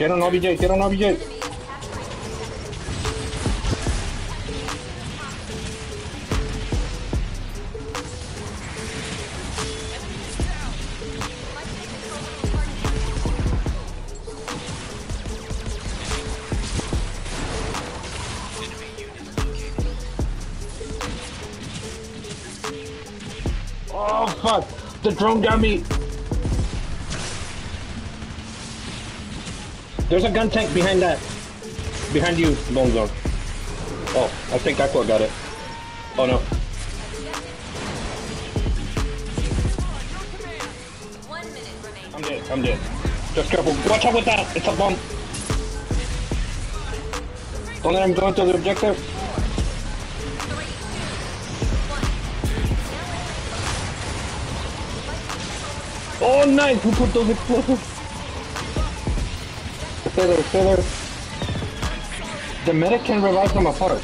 Get on OBJ, get on OBJ. Oh fuck! The drone got me! There's a Guntank behind that. Behind you, Bone Zone. Oh, I think Aqua got it. Oh no. I'm dead, I'm dead. Just careful. Watch out with that! It's a bomb! Don't let him go into the objective. Oh nice! Who put those explosives? The medic can revive them apart.